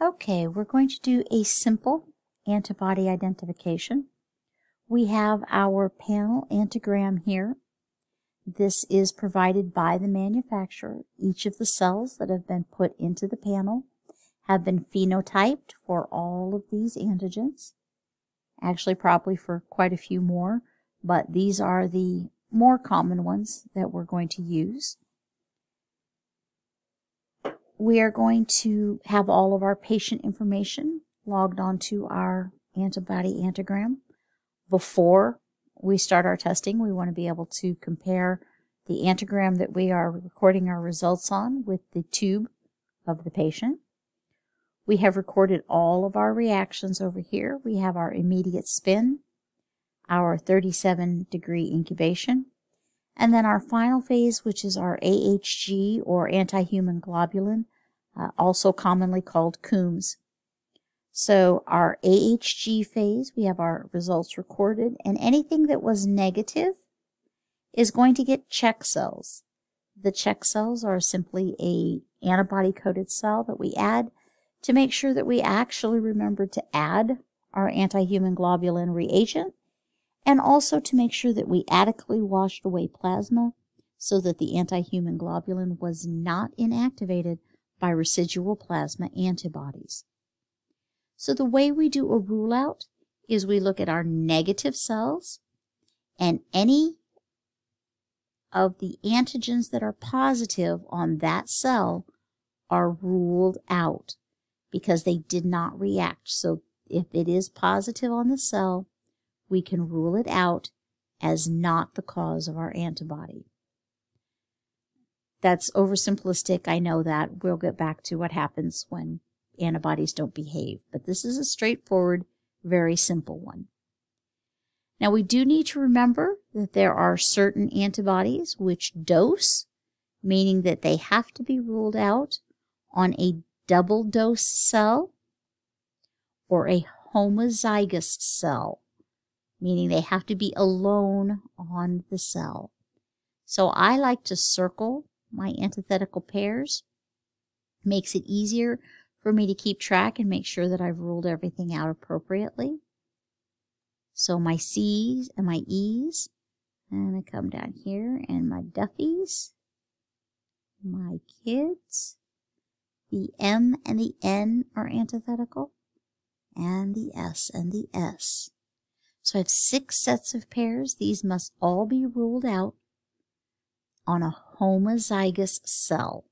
Okay, we're going to do a simple antibody identification. We have our panel antigram here. This is provided by the manufacturer. Each of the cells that have been put into the panel have been phenotyped for all of these antigens. Actually, probably for quite a few more, but these are the more common ones that we're going to use we are going to have all of our patient information logged onto our antibody antigram. Before we start our testing, we want to be able to compare the antigram that we are recording our results on with the tube of the patient. We have recorded all of our reactions over here. We have our immediate spin, our 37 degree incubation, and then our final phase, which is our AHG or anti-human globulin, uh, also commonly called Coombs. So our AHG phase, we have our results recorded, and anything that was negative is going to get check cells. The check cells are simply a antibody-coated cell that we add to make sure that we actually remember to add our anti-human globulin reagent and also to make sure that we adequately washed away plasma so that the anti-human globulin was not inactivated by residual plasma antibodies. So the way we do a rule out is we look at our negative cells and any of the antigens that are positive on that cell are ruled out because they did not react. So if it is positive on the cell, we can rule it out as not the cause of our antibody. That's oversimplistic. I know that. We'll get back to what happens when antibodies don't behave. But this is a straightforward, very simple one. Now we do need to remember that there are certain antibodies which dose, meaning that they have to be ruled out on a double dose cell or a homozygous cell meaning they have to be alone on the cell. So I like to circle my antithetical pairs. Makes it easier for me to keep track and make sure that I've ruled everything out appropriately. So my C's and my E's, and I come down here and my Duffies, my Kidds, the M and the N are antithetical, and the S and the S. So I have six sets of pairs. These must all be ruled out on a homozygous cell.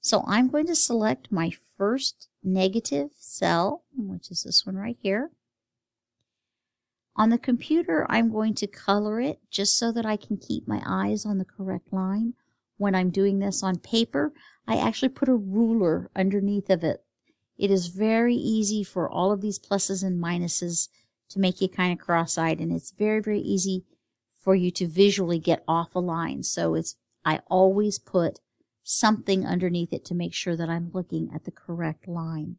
So I'm going to select my first negative cell, which is this one right here. On the computer, I'm going to color it just so that I can keep my eyes on the correct line. When I'm doing this on paper, I actually put a ruler underneath of it it is very easy for all of these pluses and minuses to make you kind of cross-eyed, and it's very, very easy for you to visually get off a line. So it's I always put something underneath it to make sure that I'm looking at the correct line.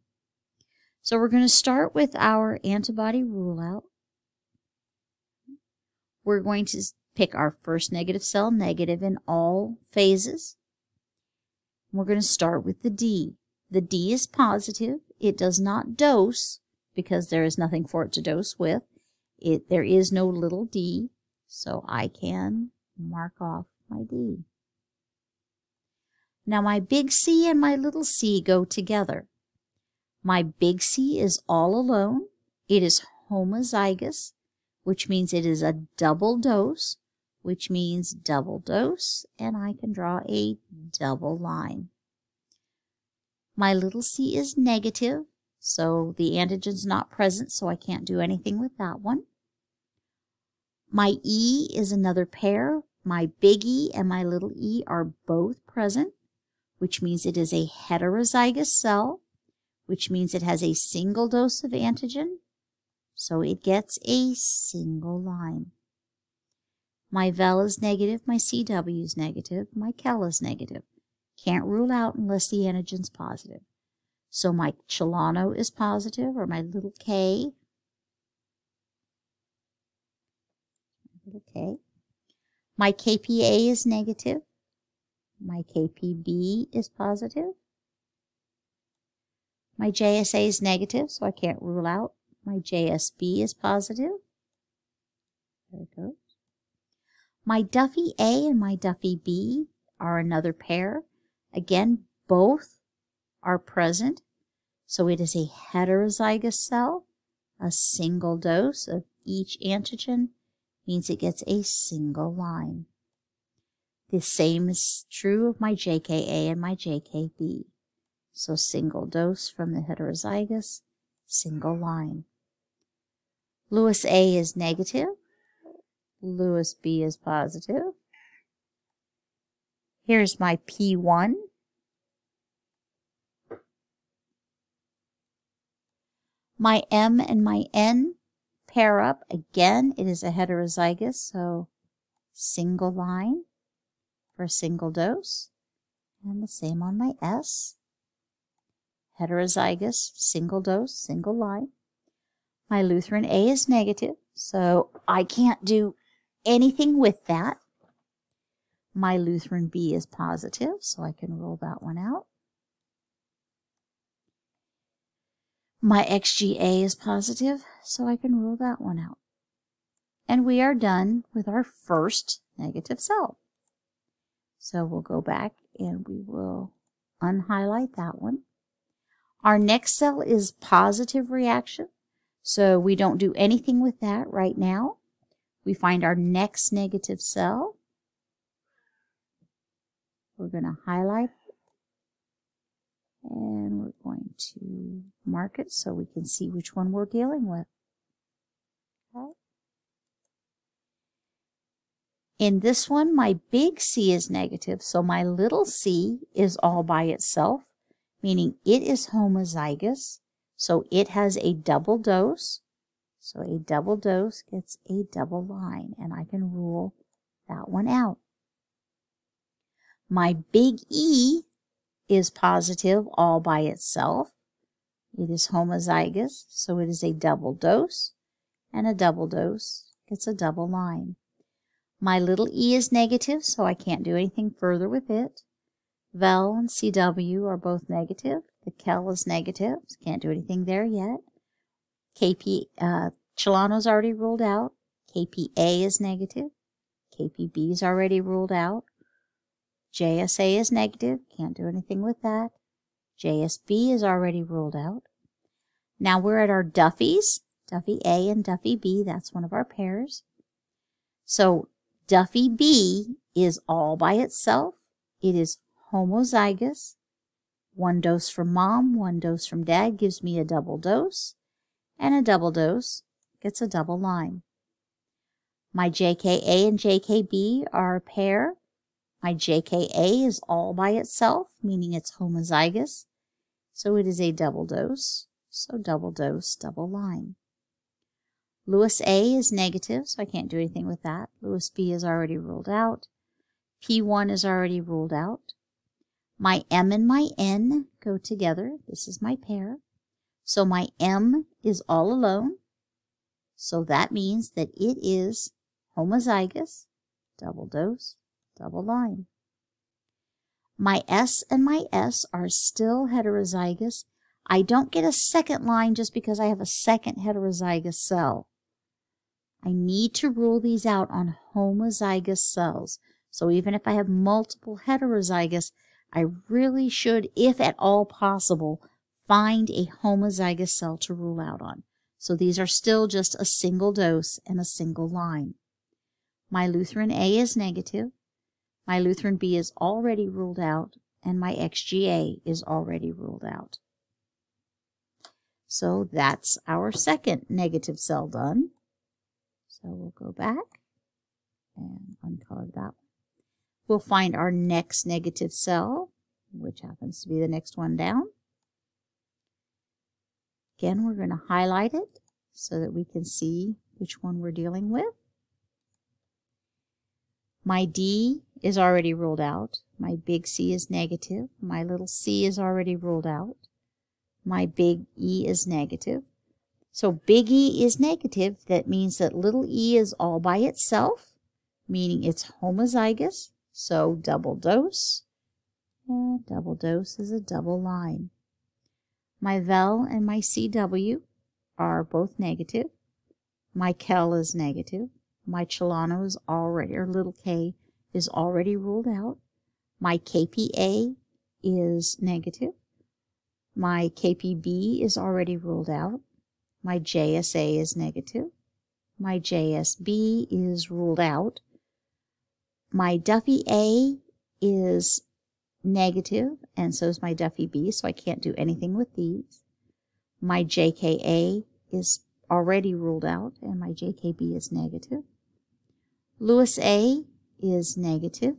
So we're going to start with our antibody rule out. We're going to pick our first negative cell, negative in all phases. We're going to start with the D. The D is positive. It does not dose because there is nothing for it to dose with. It, there is no little d, so I can mark off my D. Now my big C and my little c go together. My big C is all alone. It is homozygous, which means it is a double dose, which means double dose, and I can draw a double line. My little c is negative, so the antigen's not present, so I can't do anything with that one. My E is another pair. My big E and my little e are both present, which means it is a heterozygous cell, which means it has a single dose of antigen, so it gets a single line. My VEL is negative, my CW is negative, my KEL is negative. Can't rule out unless the antigen's positive. So my Cellano is positive, or my little k. Little k. My KPA is negative. My KPB is positive. My JSA is negative, so I can't rule out. My JSB is positive. There it goes. My Duffy A and my Duffy B are another pair. Again, both are present. So it is a heterozygous cell. A single dose of each antigen means it gets a single line. The same is true of my JKA and my JKB. So single dose from the heterozygous, single line. Lewis A is negative. Lewis B is positive. Here's my P1. My M and my N pair up. Again, it is a heterozygous, so single line for a single dose. And the same on my S. Heterozygous, single dose, single line. My Lutheran A is negative, so I can't do anything with that. My Lutheran B is positive, so I can rule that one out. My XGA is positive, so I can rule that one out. And we are done with our first negative cell. So we'll go back and we will unhighlight that one. Our next cell is positive reaction. So we don't do anything with that right now. We find our next negative cell. We're going to highlight and we're going to mark it so we can see which one we're dealing with. Okay. In this one, my big C is negative, so my little c is all by itself, meaning it is homozygous, so it has a double dose. So a double dose gets a double line, and I can rule that one out. My big E is positive all by itself. It is homozygous, so it is a double dose, and a double dose gets a double line. My little e is negative, so I can't do anything further with it. Vel and CW are both negative. The Kell is negative, so can't do anything there yet. KP, uh, Cellano's already ruled out. KPA is negative. KPB is already ruled out. JSA is negative, can't do anything with that. JSB is already ruled out. Now we're at our Duffys, Duffy A and Duffy B, that's one of our pairs. So Duffy B is all by itself. It is homozygous. One dose from mom, one dose from dad gives me a double dose, and a double dose gets a double line. My JKA and JKB are a pair. My JKA is all by itself, meaning it's homozygous, so it is a double dose, so double dose, double line. Lewis A is negative, so I can't do anything with that. Lewis B is already ruled out. P1 is already ruled out. My M and my N go together. This is my pair. So my M is all alone. So that means that it is homozygous, double dose, double line. My S and my S are still heterozygous. I don't get a second line just because I have a second heterozygous cell. I need to rule these out on homozygous cells. So even if I have multiple heterozygous, I really should, if at all possible, find a homozygous cell to rule out on. So these are still just a single dose and a single line. My Lutheran A is negative. My Lutheran B is already ruled out, and my XGA is already ruled out. So that's our second negative cell done. So we'll go back and uncolor that. one. We'll find our next negative cell, which happens to be the next one down. Again, we're going to highlight it so that we can see which one we're dealing with. My D is already ruled out. My big C is negative. My little c is already ruled out. My big E is negative. So big E is negative. That means that little e is all by itself, meaning it's homozygous. So double dose. Double dose is a double line. My vel and my CW are both negative. My Kell is negative. My Cellano is already, or little k, is already ruled out. My KPA is negative. My KPB is already ruled out. My JSA is negative. My JSB is ruled out. My Duffy A is negative, and so is my Duffy B, so I can't do anything with these. My JKA is already ruled out, and my JKB is negative. Lewis A is negative.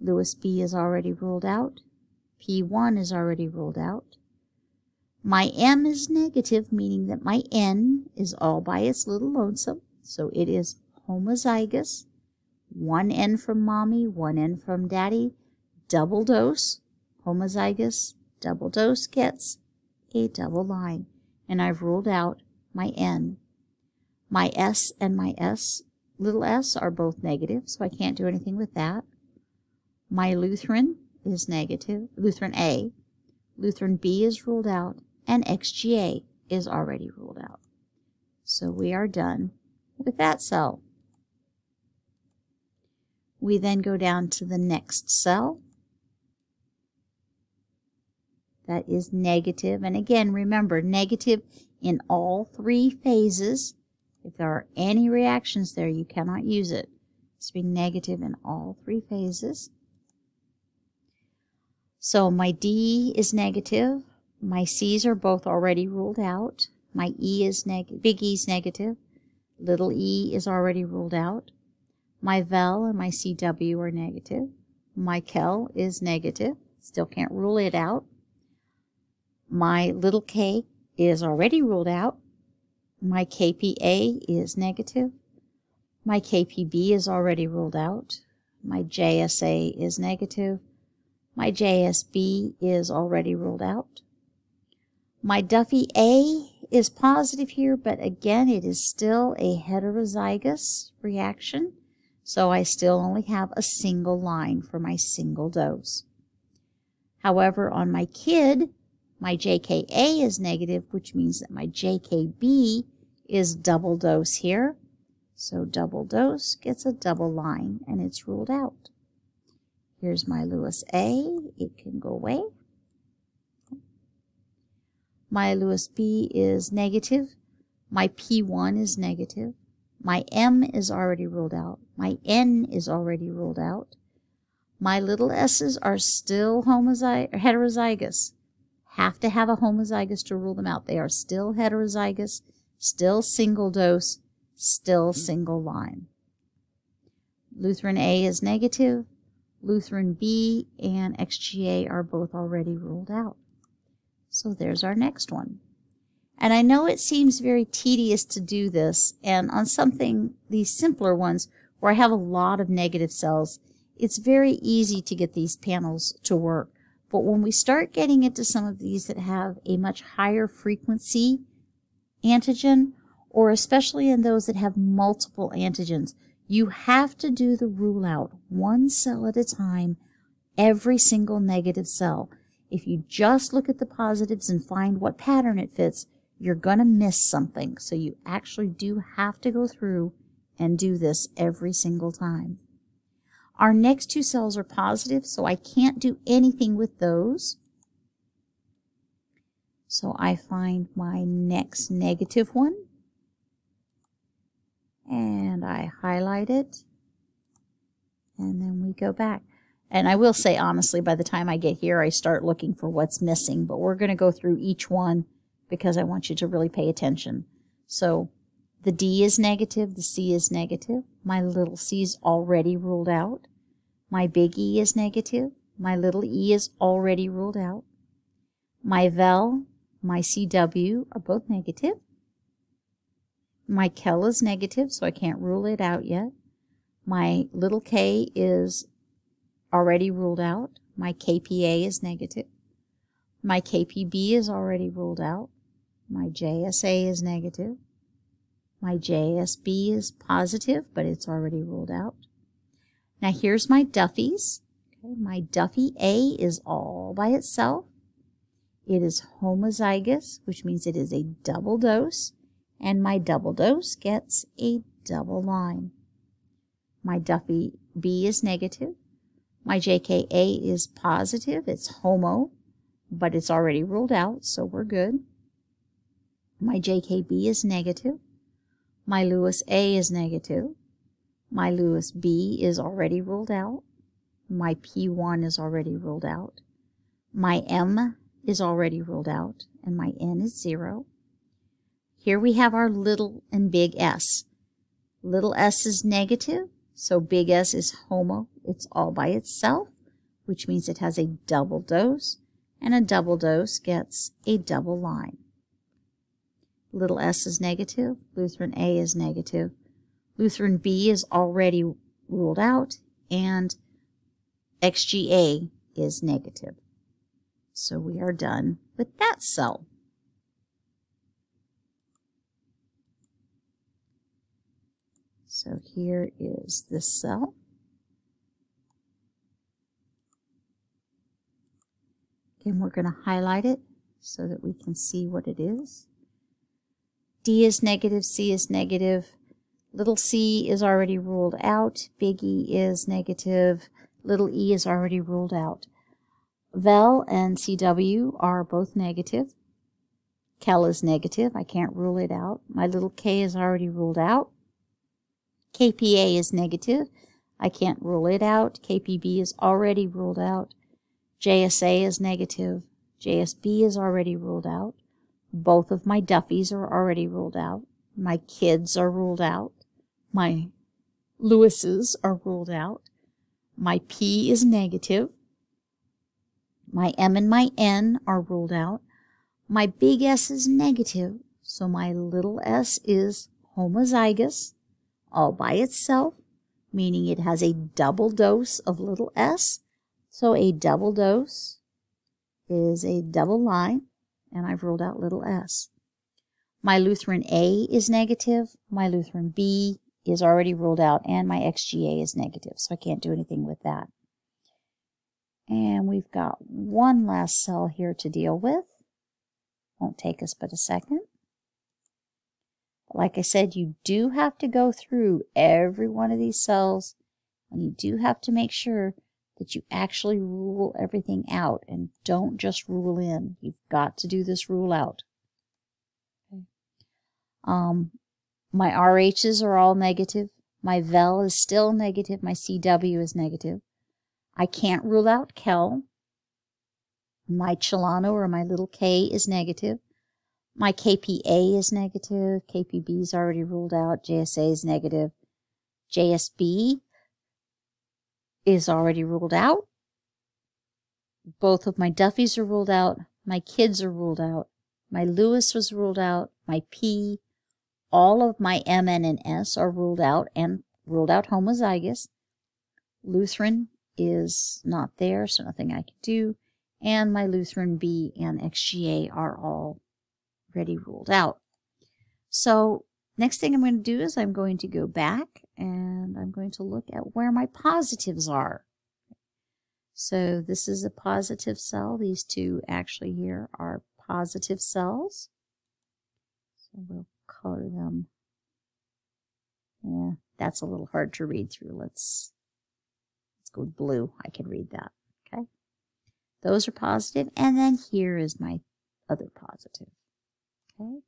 Lewis B is already ruled out. P1 is already ruled out. My M is negative, meaning that my N is all by its little lonesome. So it is homozygous. One N from mommy, one N from daddy. Double dose, homozygous, double dose gets a double line. And I've ruled out my N. My S and my S, little s, are both negative, so I can't do anything with that. My Lutheran is negative, Lutheran A. Lutheran B is ruled out, and XGA is already ruled out. So we are done with that cell. We then go down to the next cell. That is negative. And again, remember, negative in all three phases. If there are any reactions there, you cannot use it. It's being negative in all three phases. So my D is negative. My C's are both already ruled out. My E is negative. Big E is negative. Little e is already ruled out. My vel and my CW are negative. My Kell is negative. Still can't rule it out. My little k is already ruled out. My KPA is negative. My KPB is already ruled out. My JSA is negative. My JSB is already ruled out. My Duffy A is positive here, but again, it is still a heterozygous reaction, so I still only have a single line for my single dose. However, on my Kidd, my JKA is negative, which means that my JKB is double dose here. So double dose gets a double line, and it's ruled out. Here's my Lewis A. It can go away. My Lewis B is negative. My P1 is negative. My M is already ruled out. My N is already ruled out. My little s's are still homozy heterozygous. Have to have a homozygous to rule them out. They are still heterozygous, still single dose, still single line. Lutheran A is negative. Lutheran B and XGA are both already ruled out. So there's our next one. And I know it seems very tedious to do this, and on something, these simpler ones, where I have a lot of negative cells, it's very easy to get these panels to work. But when we start getting into some of these that have a much higher frequency antigen, or especially in those that have multiple antigens, you have to do the rule out one cell at a time, every single negative cell. If you just look at the positives and find what pattern it fits, you're going to miss something. So you actually do have to go through and do this every single time. Our next two cells are positive, so I can't do anything with those. So I find my next negative one and I highlight it and then we go back. And I will say honestly, by the time I get here, I start looking for what's missing, but we're going to go through each one because I want you to really pay attention. So the D is negative, the C is negative, my little c is already ruled out, my big E is negative, my little e is already ruled out, my vel, my CW are both negative, my Kell is negative, so I can't rule it out yet. My little k is already ruled out. My KPA is negative. My KPB is already ruled out. My JSA is negative. My JSB is positive, but it's already ruled out. Now here's my Duffy's. Okay, my Duffy A is all by itself. It is homozygous, which means it is a double dose, and my double dose gets a double line. My Duffy B is negative. My JKA is positive. It's homo, but it's already ruled out, so we're good. My JKB is negative. My Lewis A is negative. My Lewis B is already ruled out. My P1 is already ruled out. My M is already ruled out, and my N is zero. Here we have our little and big S. Little s is negative, so big S is homo. It's all by itself, which means it has a double dose, and a double dose gets a double line. Little s is negative, Lutheran A is negative, Lutheran B is already ruled out, and XGA is negative. So we are done with that cell. So here is this cell. Again, we're going to highlight it so that we can see what it is. D is negative, C is negative, little c is already ruled out, big E is negative, little e is already ruled out. Vel and CW are both negative. Kell is negative. I can't rule it out. My little k is already ruled out. KPA is negative. I can't rule it out. KPB is already ruled out. JSA is negative. JSB is already ruled out. Both of my Duffys are already ruled out. My Kidds are ruled out. My Lewis's are ruled out. My P is negative. My M and my N are ruled out. My big S is negative, so my little s is homozygous all by itself, meaning it has a double dose of little s. So a double dose is a double line, and I've ruled out little s. My Lutheran A is negative. My Lutheran B is already ruled out, and my XGA is negative, so I can't do anything with that. And we've got one last cell here to deal with. Won't take us but a second. Like I said, you do have to go through every one of these cells and you do have to make sure that you actually rule everything out and don't just rule in. You've got to do this rule out. Um, my RHs are all negative. My VEL is still negative. My CW is negative. I can't rule out Kell. My Cellano or my little k is negative. My KPA is negative. KPB is already ruled out. JSA is negative. JSB is already ruled out. Both of my Duffys are ruled out. My Kidds are ruled out. My Lewis was ruled out. My P. All of my MN and S are ruled out and ruled out homozygous. Lutheran is not there, so nothing I can do. And my Lutheran B and XGA are all ready ruled out. So next thing I'm going to do is I'm going to go back and I'm going to look at where my positives are. So this is a positive cell. These two actually here are positive cells. So we'll color them. Yeah, that's a little hard to read through. Let's Let's go blue. I can read that. Okay. Those are positive. And then here is my other positive. Okay.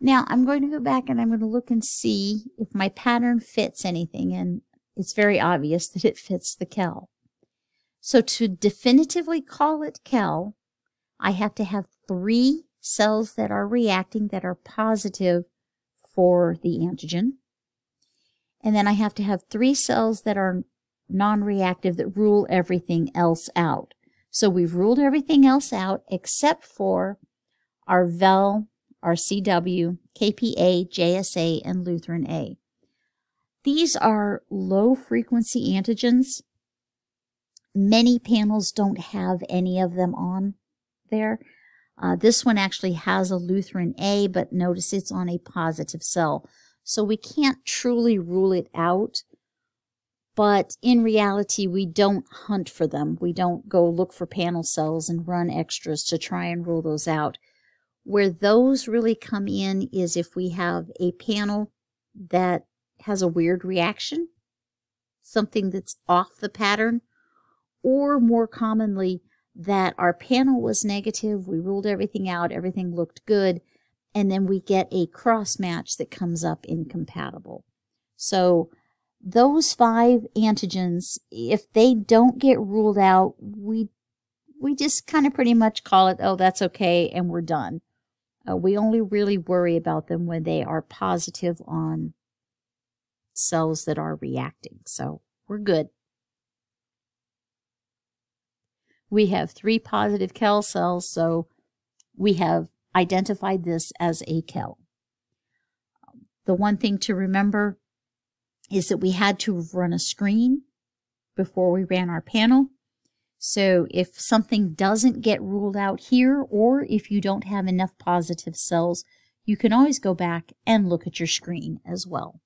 Now I'm going to go back and I'm going to look and see if my pattern fits anything. And it's very obvious that it fits the Kell. So to definitively call it Kell, I have to have three cells that are reacting that are positive for the antigen. And then I have to have three cells that are non-reactive that rule everything else out. So we've ruled everything else out except for our VEL, our CW, KPA, JSA, and Lutheran A. These are low frequency antigens. Many panels don't have any of them on there. Uh, this one actually has a Lutheran A, but notice it's on a positive cell. So we can't truly rule it out, But in reality, we don't hunt for them. We don't go look for panel cells and run extras to try and rule those out. Where those really come in is if we have a panel that has a weird reaction, something that's off the pattern, or more commonly, that our panel was negative, we ruled everything out, everything looked good, and then we get a cross match that comes up incompatible. So those five antigens, if they don't get ruled out, we we just kind of pretty much call it, oh, that's okay, and we're done. Uh, we only really worry about them when they are positive on cells that are reacting. So we're good. We have three positive KEL cells, so we have identified this as a KEL. The one thing to remember is that we had to run a screen before we ran our panel. So if something doesn't get ruled out here, or if you don't have enough positive cells, you can always go back and look at your screen as well.